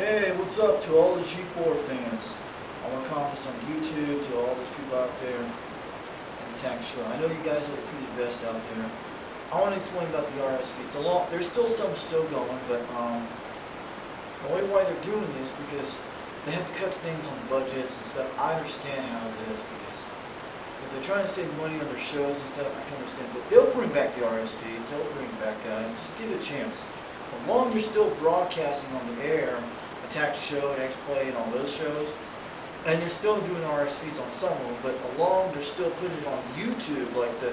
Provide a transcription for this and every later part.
Hey, what's up to all the G4 fans? I want to comment on YouTube to all those people out there in Tech Show. I know you guys are the pretty best out there. I want to explain about the RSV. It's a long, there's still some still going, but um, the only why they're doing this because they have to cut things on budgets and stuff. I understand how it is because if they're trying to save money on their shows and stuff, I can understand. But they'll bring back the RSVs. They'll bring back guys. Just give it a chance. As long as you're still broadcasting on the air, The Show and X-Play and all those shows, and you're still doing RSVs on some of them, but along they're still putting it on YouTube, like the,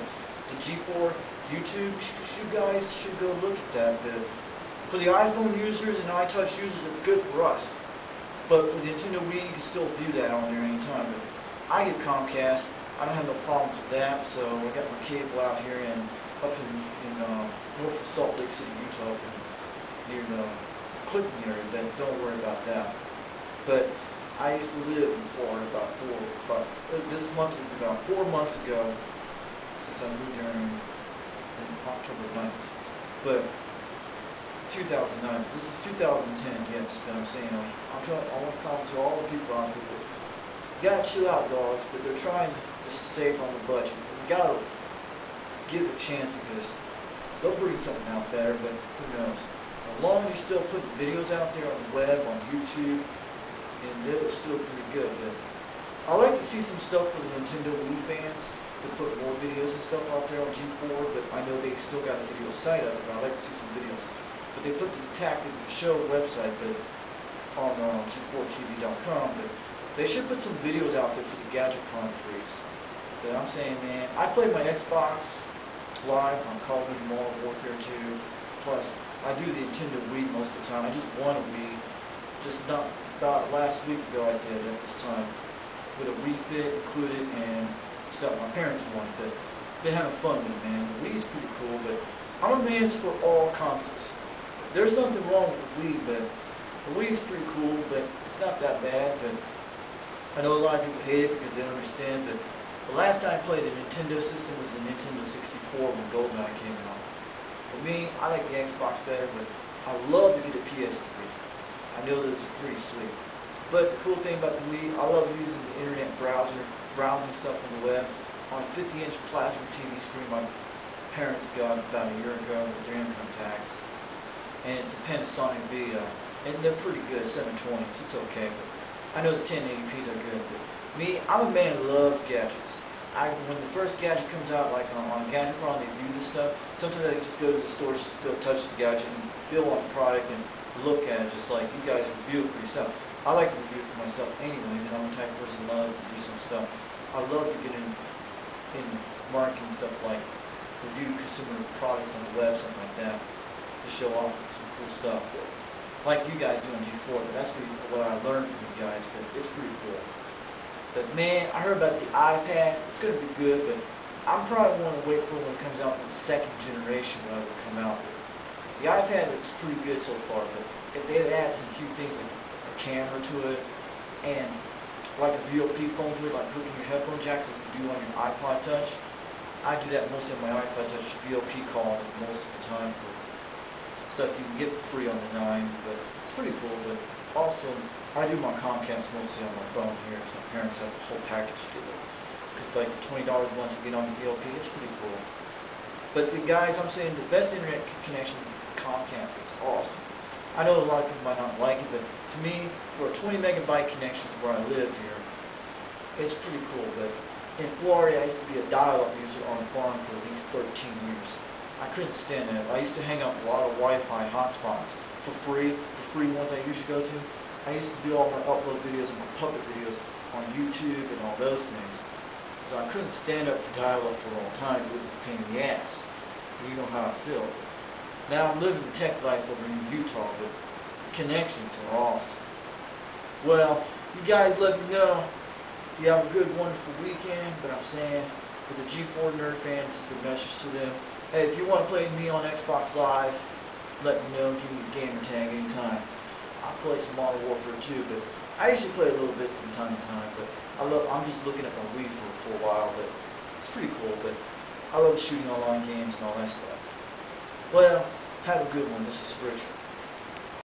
the G4 YouTube, you guys should go look at that. The, for the iPhone users and iTouch users, it's good for us. But for the Nintendo Wii, you can still view that on there anytime. But I get Comcast. I don't have no problems with that, so I got my cable out here and up in, in uh, north of Salt Lake City, Utah, near the Clinton area. Then don't worry about that. But I used to live in Florida about four, about this month would be about four months ago since I moved here in, October 9th. But 2009. This is 2010, yes, but I'm saying I'm, I'm trying. I want to comment to all the people out there. But you gotta chill out, dogs. But they're trying to save on the budget. We gotta give it a chance because they'll bring something out better. But who knows? As long as you're still putting videos out there on the web, on YouTube, and they're still pretty good. But I like to see some stuff for the Nintendo Wii fans to put more videos and stuff out there on G4. But I know they still got a video site out there. But I like to see some videos but they put the Attack of the Show website but on uh, G4TV.com, but they should put some videos out there for the Gadget Gadgetron freaks. But I'm saying, man, I played my Xbox Live on Call of Duty Modern Warfare 2, plus I do the Nintendo Wii most of the time. I just won a Wii, just not about last week ago I did at this time, with a Wii Fit included and stuff. My parents won, but been having fun with it, man. The Wii's pretty cool, but I'm a man for all consoles there's nothing wrong with the Wii, but the is pretty cool, but it's not that bad. But I know a lot of people hate it because they don't understand that the last time I played a Nintendo system was the Nintendo 64 when GoldenEye came out. For me, I like the Xbox better, but I love to get a PS3. I know those are pretty sweet. But the cool thing about the Wii, I love using the internet browser, browsing stuff on the web. On a 50-inch plasma TV screen my parents got about a year ago with their income tax and it's a Panasonic Viera, and they're pretty good, 720s, it's okay, but I know the 1080p's are good, but me, I'm a man who loves gadgets. I, when the first gadget comes out, like on, on Gadgetron, they view this stuff, sometimes I just go to the store, just go touch the gadget and feel on the product and look at it, just like you guys review it for yourself. I like to review it for myself anyway, because I'm the type of person who loves to do some stuff. I love to get in, in marketing stuff like review consumer products on the web, something like that to show off some cool stuff. Like you guys do on G4, but that's what I learned from you guys, but it's pretty cool. But man, I heard about the iPad. It's going to be good, but I'm probably want to wait for when it comes out with the second generation, when it will come out. The iPad looks pretty good so far, but if they add some few things like a camera to it, and like a VLP phone to it, like hooking your headphone jacks like you do on your iPod Touch, I do that most of my iPod Touch VLP call most of the time for stuff you can get for free on the 9, but it's pretty cool. Also, I do my Comcast mostly on my phone here because my parents have the whole package deal. Because like the $20 a month to get on the VLP, it's pretty cool. But the guys, I'm saying the best internet connection is Comcast. It's awesome. I know a lot of people might not like it, but to me, for a 20 megabyte connection to where I live here, it's pretty cool. But in Florida, I used to be a dial-up user on a farm for at least 13 years. I couldn't stand it. I used to hang out a lot of Wi-Fi hotspots for free, the free ones I usually go to. I used to do all my upload videos and my puppet videos on YouTube and all those things. So I couldn't stand up for dial-up for a long time because it was a pain in the ass. You know how I feel. Now I'm living the tech life over in Utah, but the connections are awesome. Well, you guys let me know. You have a good, wonderful weekend, but I'm saying for the G4 Nerd fans, the message to them, Hey, if you want to play me on Xbox Live, let me know. Give me a gamer tag anytime. I play some Modern Warfare 2, but I usually play a little bit from time to time. But I love. I'm just looking at my Wii for, for a while, but it's pretty cool. But I love shooting online games and all that stuff. Well, have a good one. This is Richard.